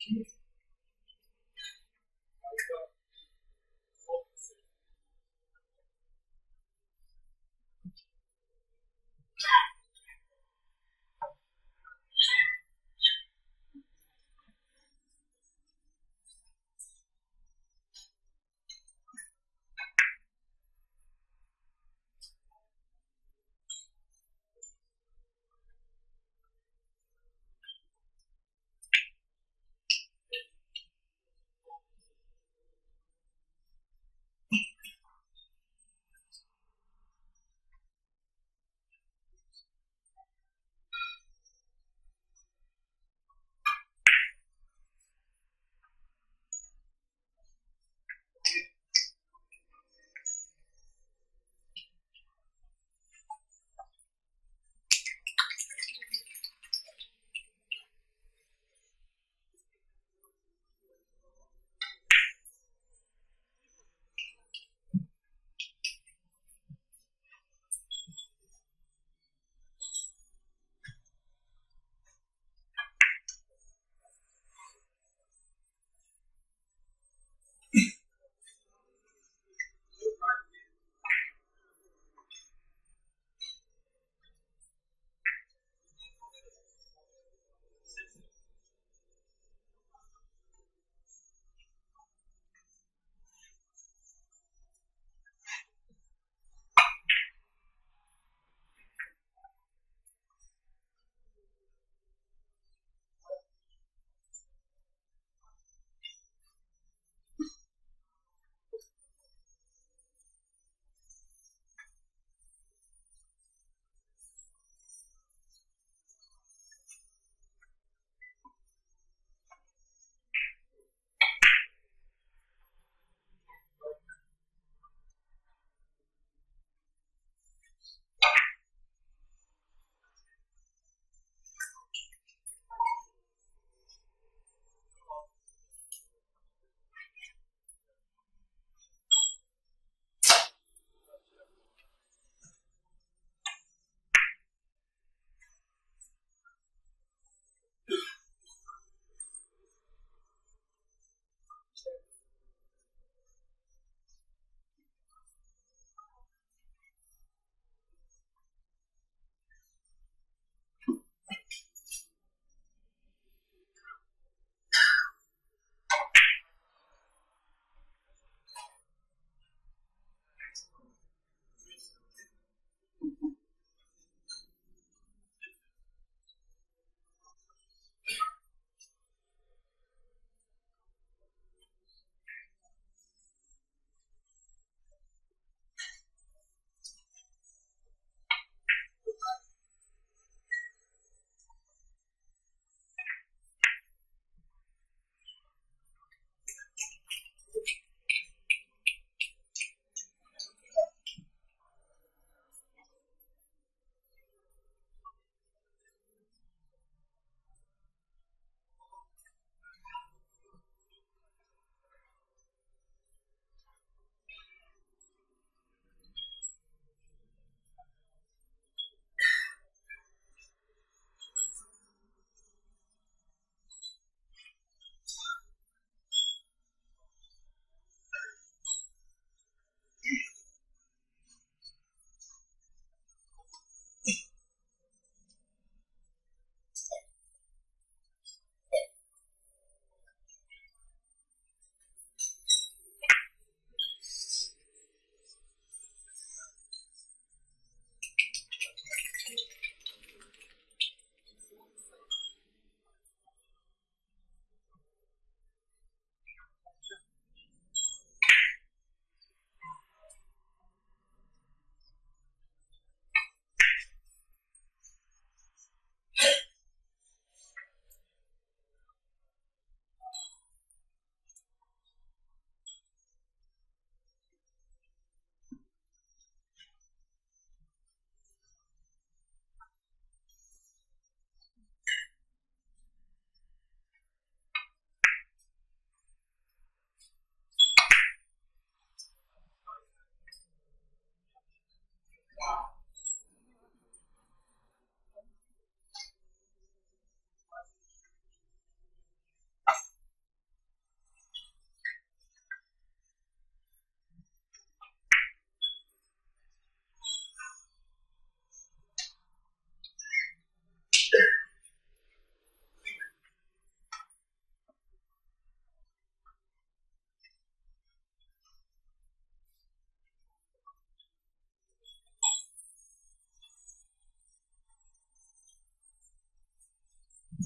kids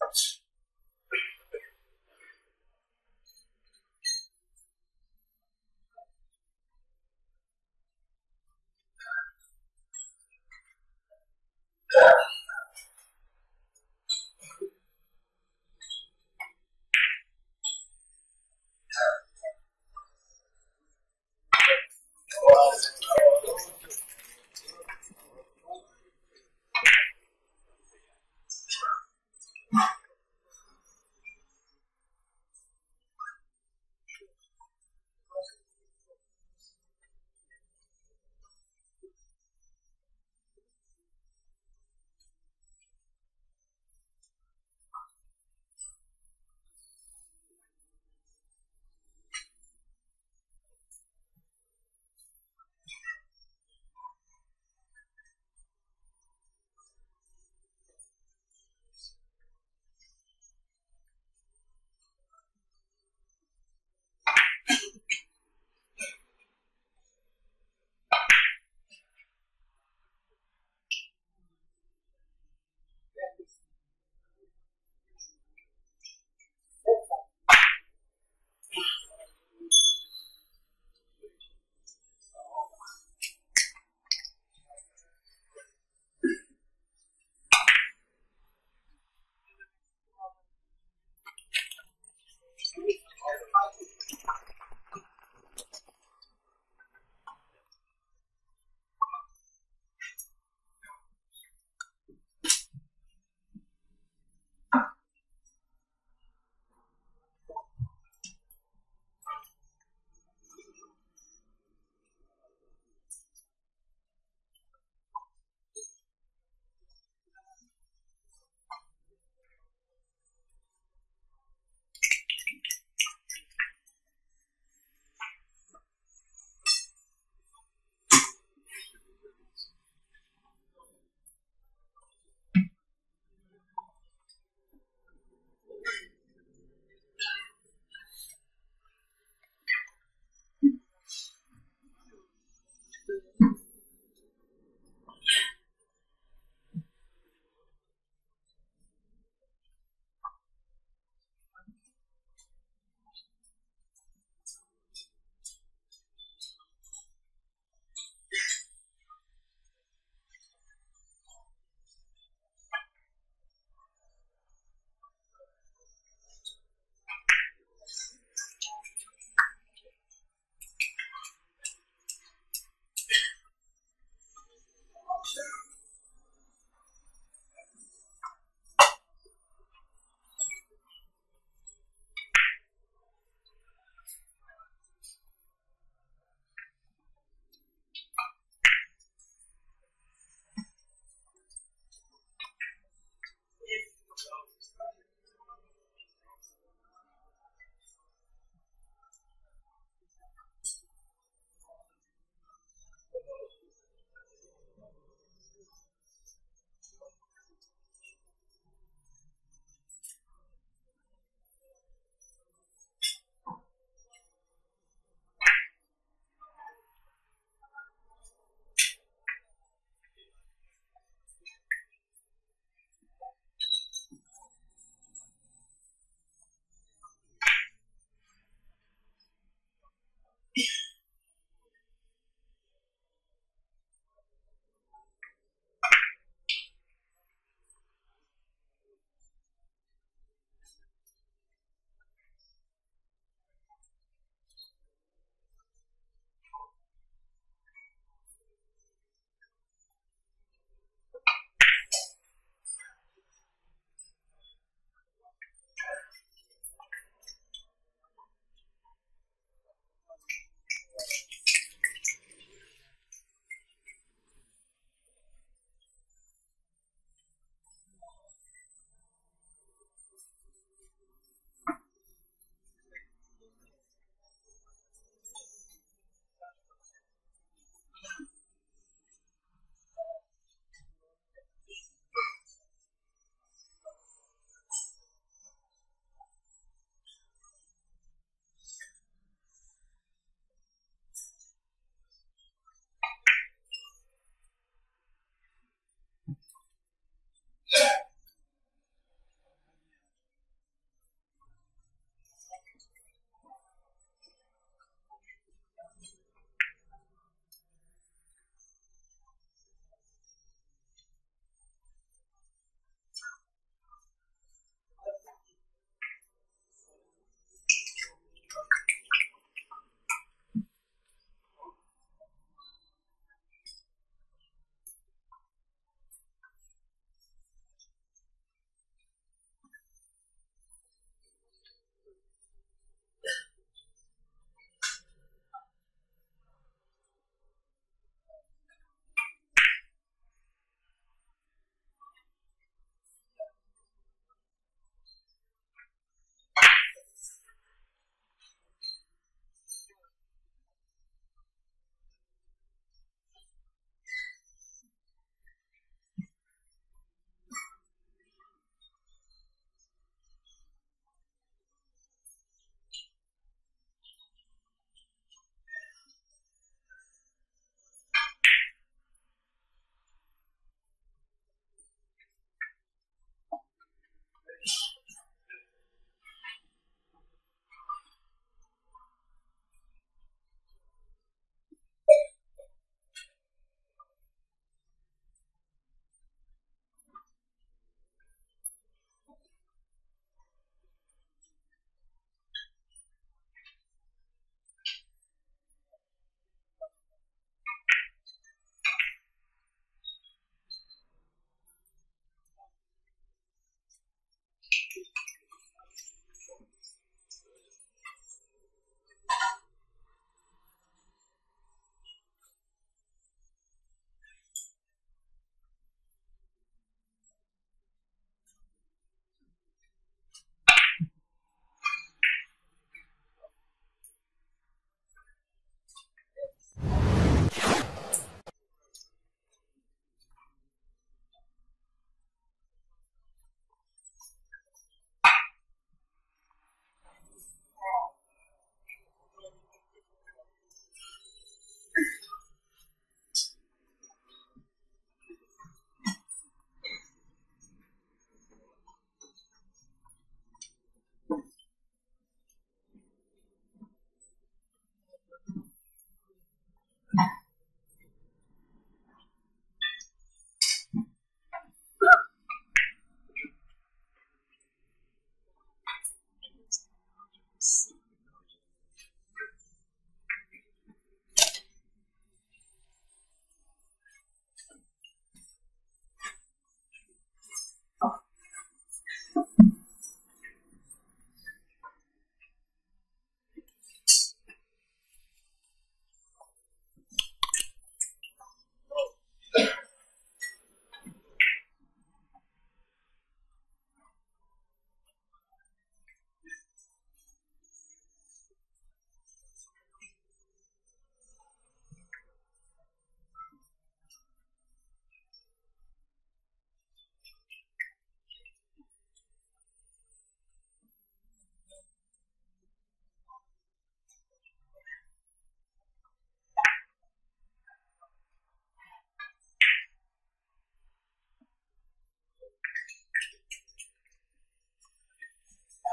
Thanks.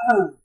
Oh.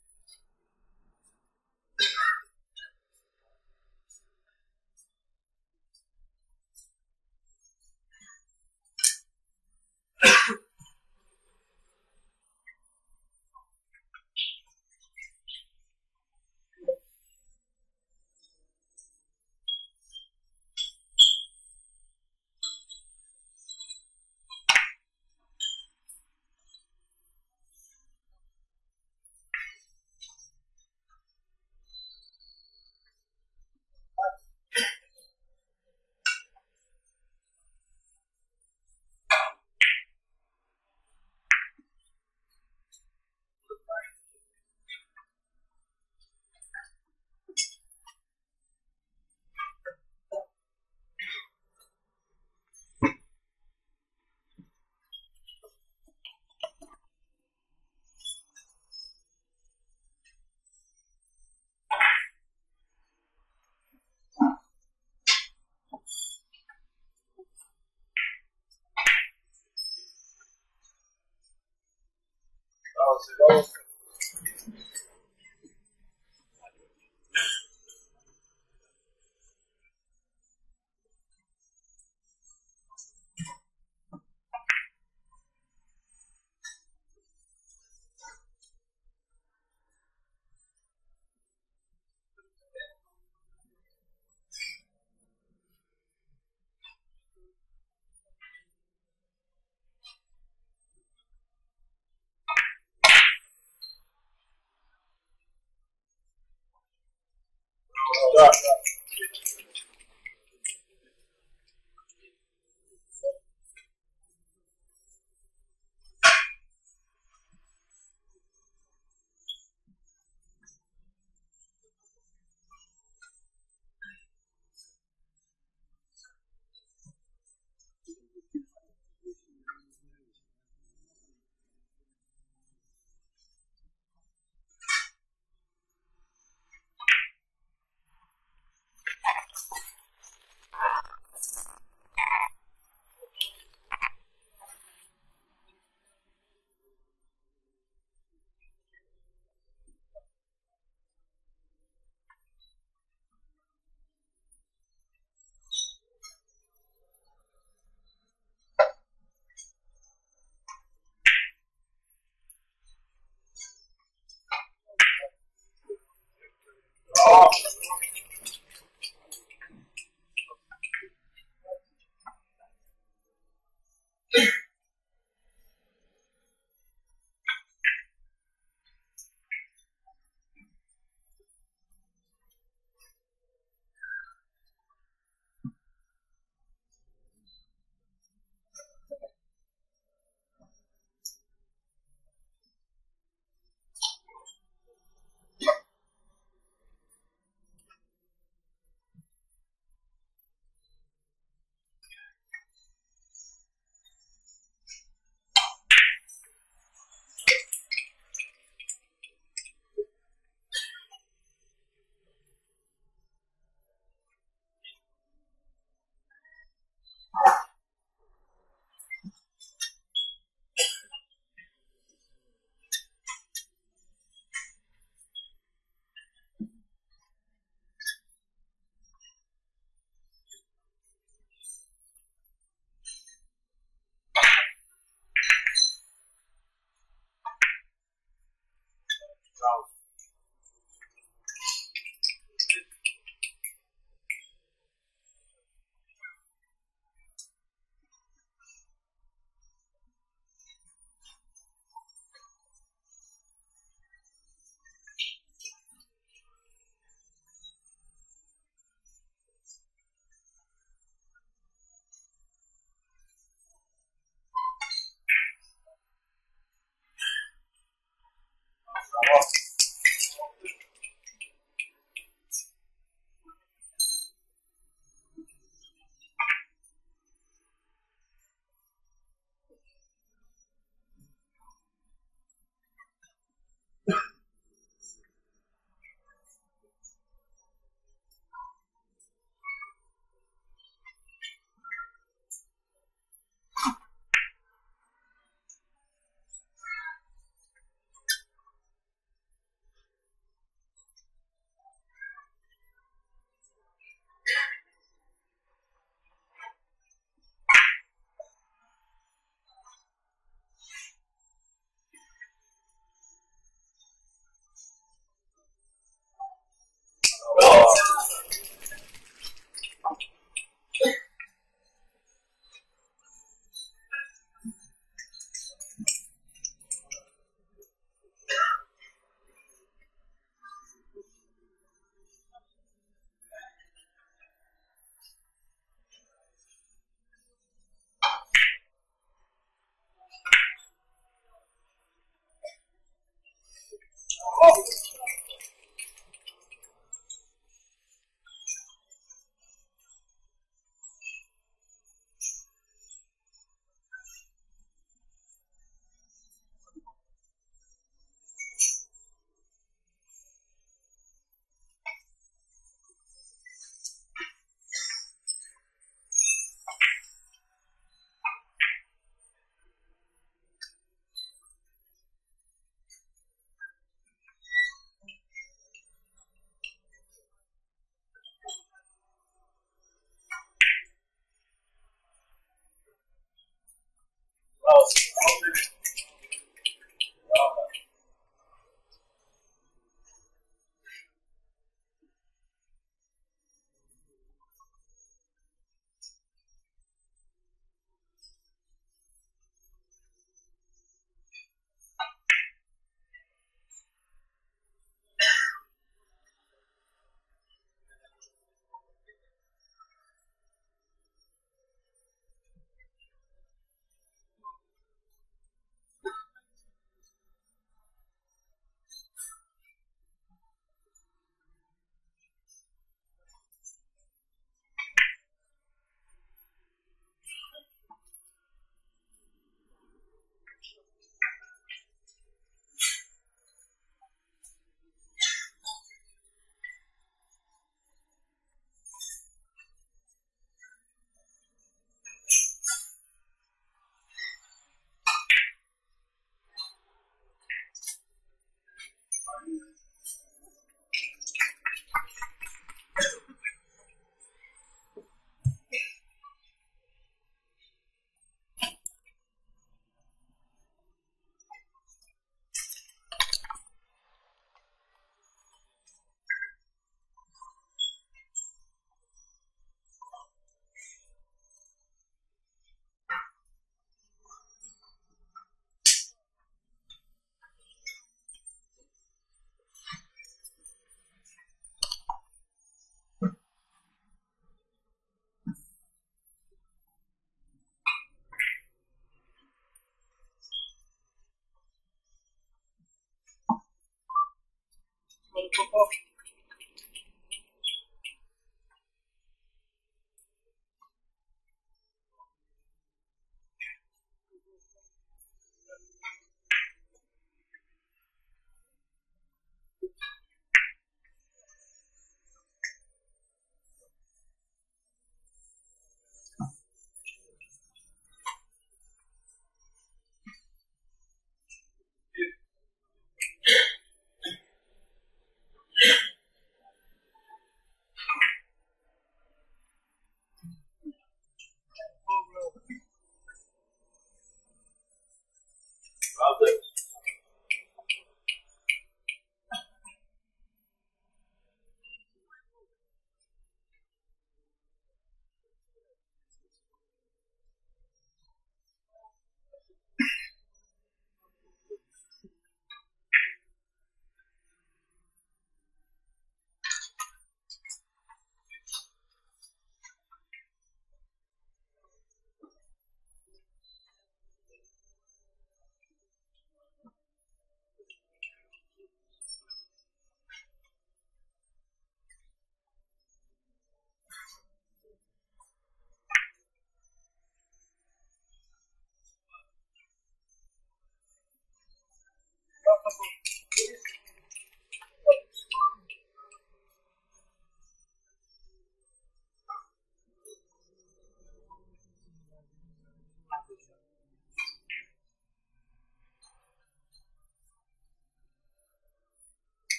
Oh, 知道知道 off. Ciao. local coffee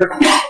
they're quiet.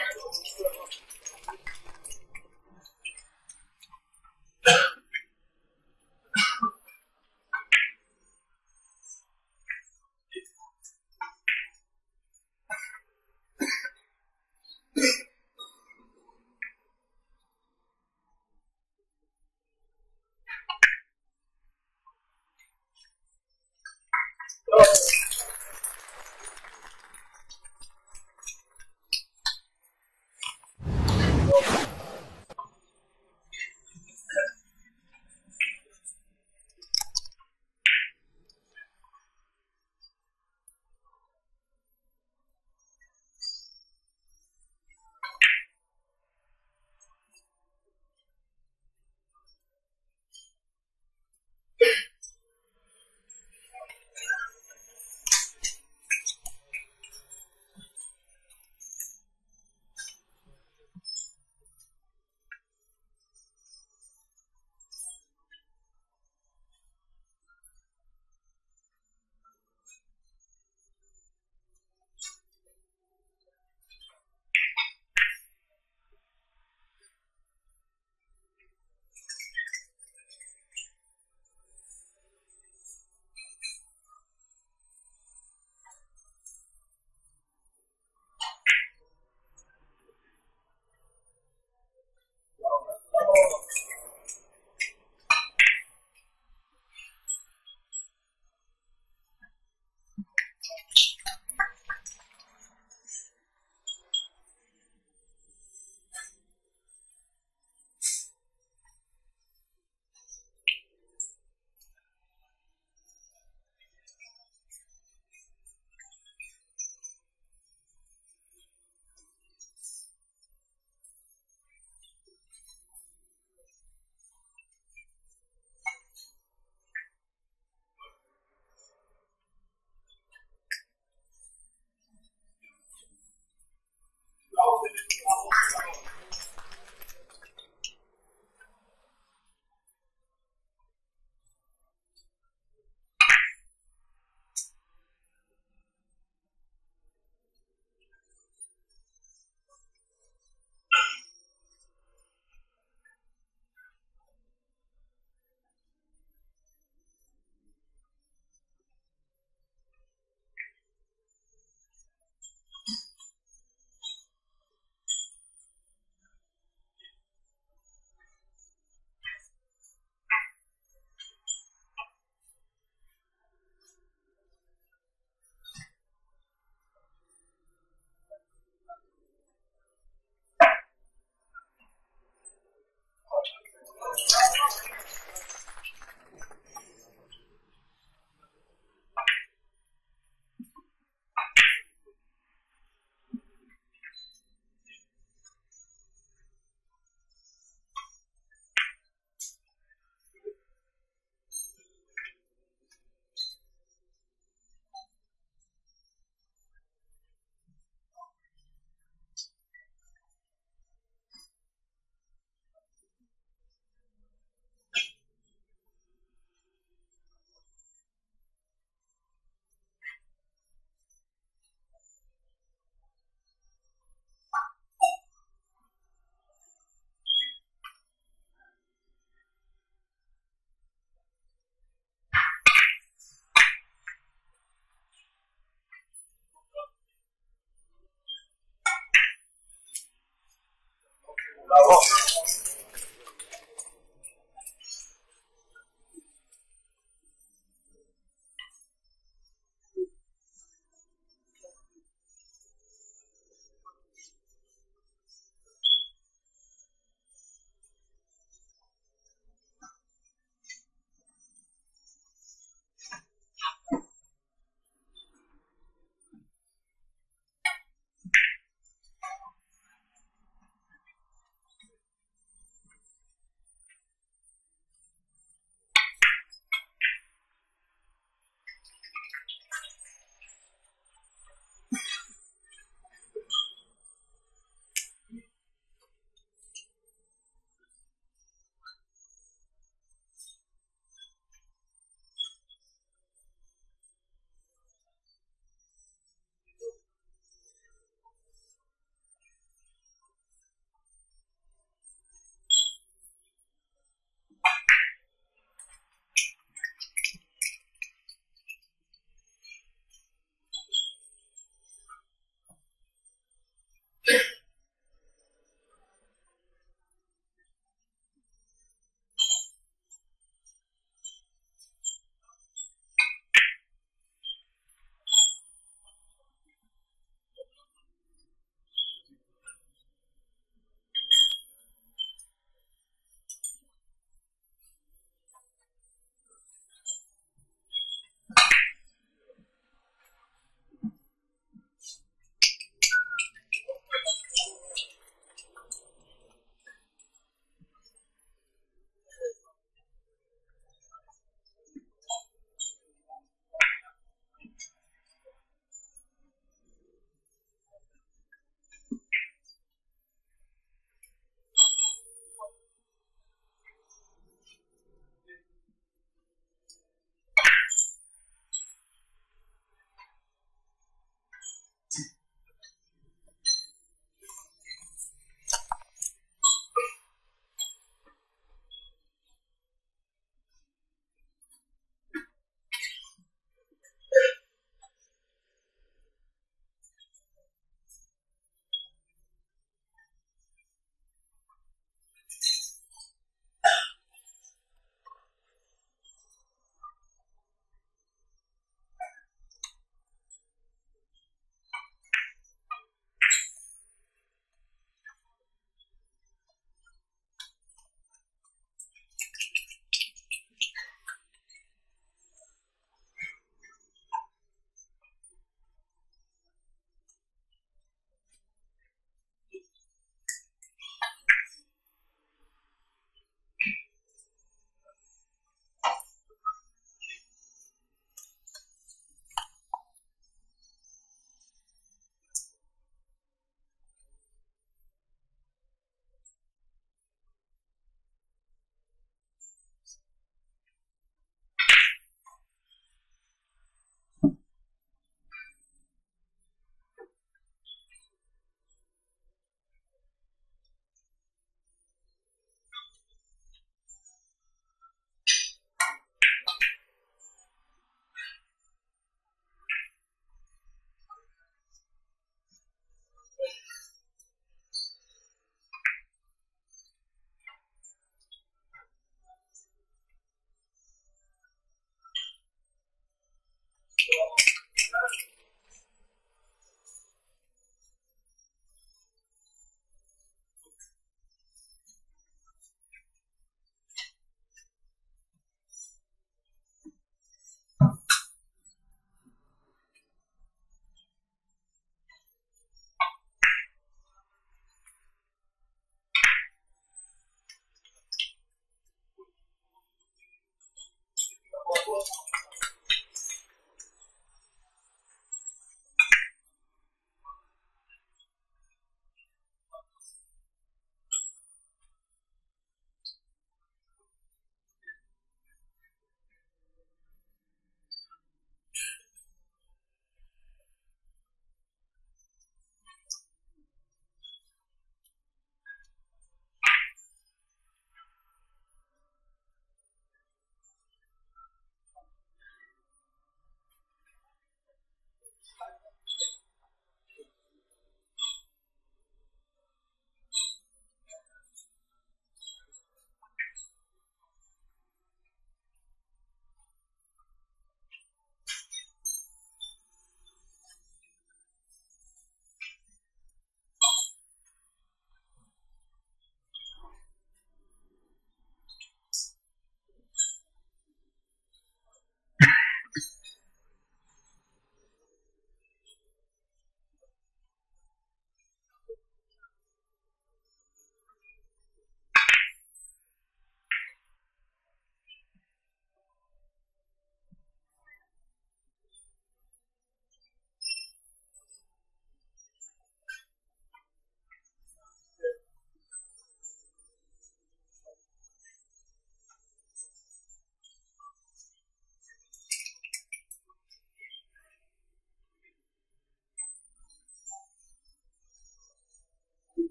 老公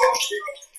exaustiva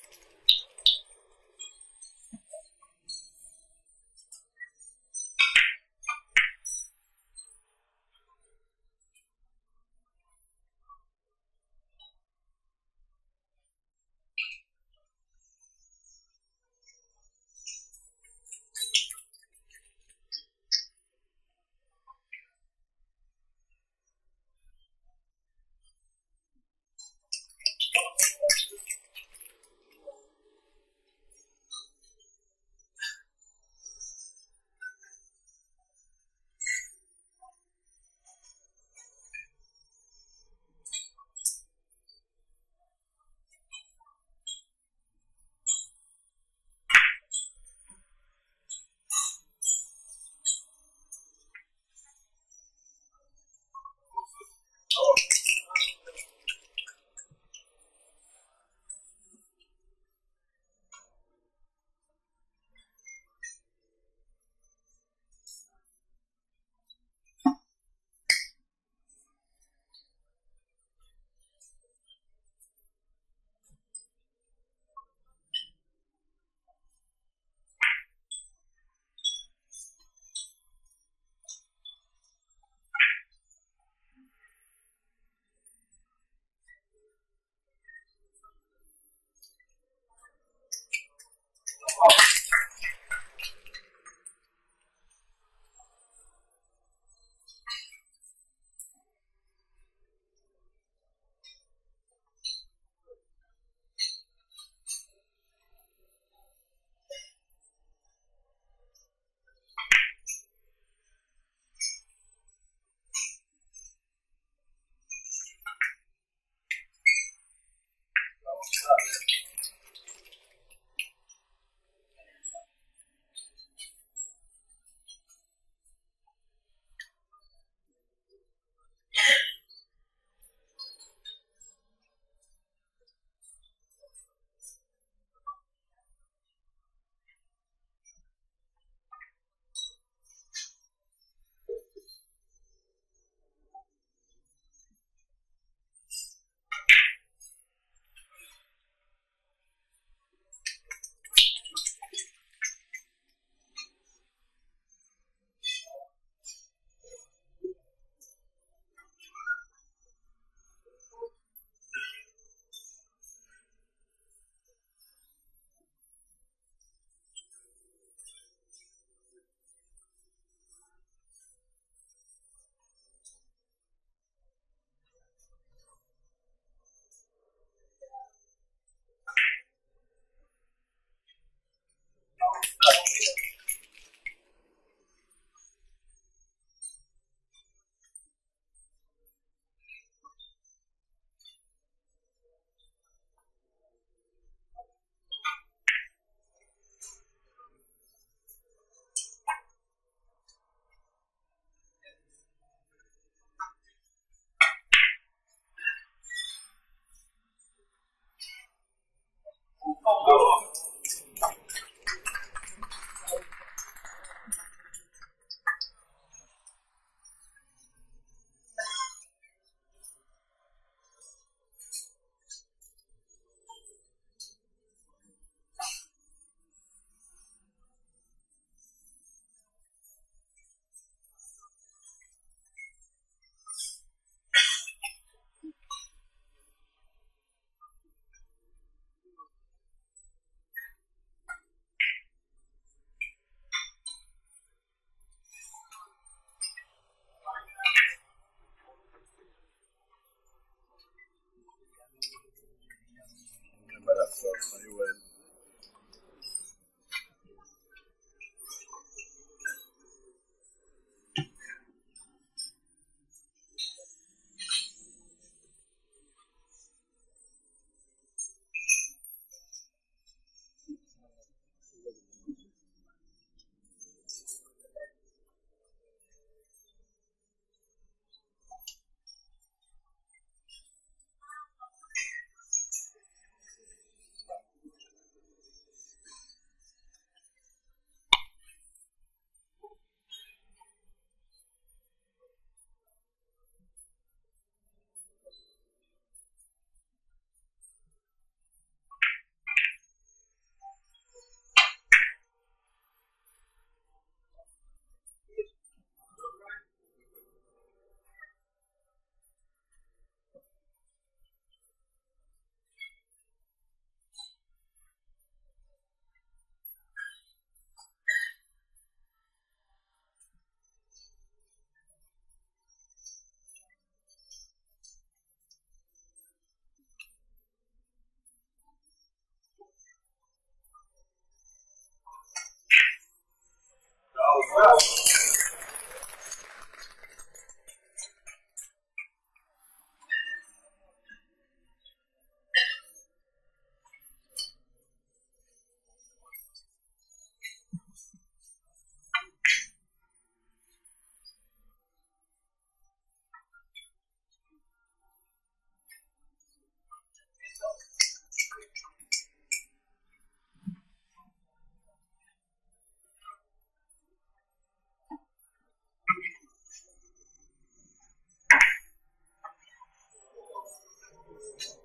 well.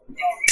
Yeah.